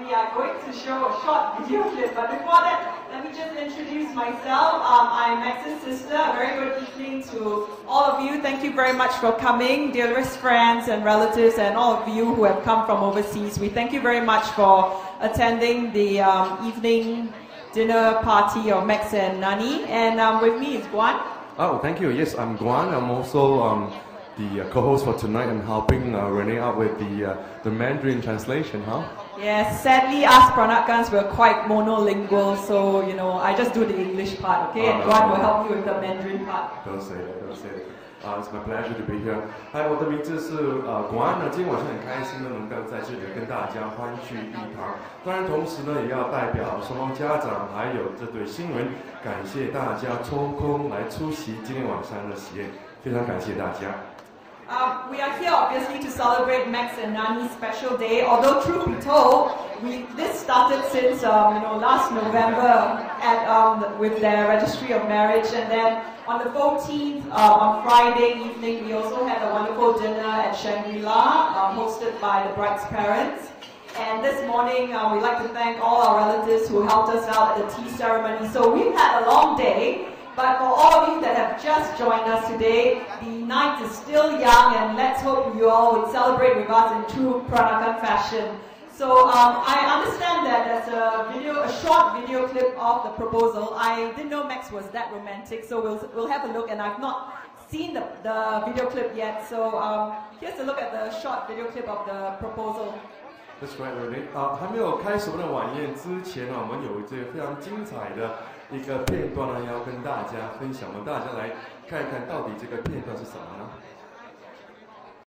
we are going to show a short video clip. But before that, let me just introduce myself. Um, I'm Max's sister. A very good evening to all of you. Thank you very much for coming, dearest friends and relatives, and all of you who have come from overseas. We thank you very much for attending the um, evening dinner party of Max and Nani. And um, with me is Guan. Oh, thank you. Yes, I'm Guan. I'm also um, the uh, co-host for tonight and helping uh, Renee out with the uh, the Mandarin translation, huh? Yes, sadly, us Pranakans were quite monolingual, so you know, I just do the English part, okay? And Oh, Guan will help you with the Mandarin part. Don't say that, don't say that. Uh, it's my pleasure to be here. 嗨，我的名字是呃国安呢，今天晚上很开心呢，能够在这里跟大家欢聚一堂。当然，同时呢，也要代表双方家长还有这对新人，感谢大家抽空来出席今天晚上的喜宴，非常感谢大家。Um, we are here obviously to celebrate Max and Nani's special day. Although truth be told, we this started since um, you know last November at um, with their registry of marriage, and then on the 14th uh, on Friday evening we also had a wonderful dinner at Shangri-La, um, hosted by the bride's parents. And this morning, uh, we'd like to thank all our relatives who helped us out at the tea ceremony. So we've had a long day, but for all of you that have just joined us today, the night is still young, and let's hope you all would celebrate with us in true Peranakan fashion. So um, I understand that there's a video, a short video clip of the proposal. I didn't know Max was that romantic, so we'll we'll have a look. And I've not seen the, the video clip yet, so um, here's a look at the short video clip of the proposal. That's right, Lorraine. Uh, 啊，还没有开始我们的晚宴之前呢，我们有一件非常精彩的。一个片段呢，要跟大家分享。我们大家来看一看到底这个片段是什么呢？